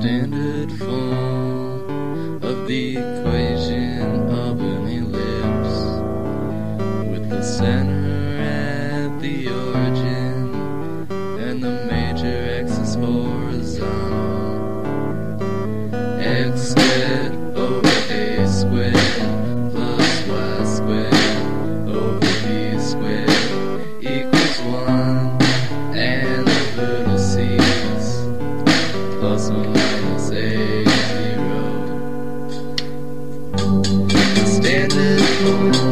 standard form of the equation of an ellipse with the center at the origin and the major axis horizontal. Thank you.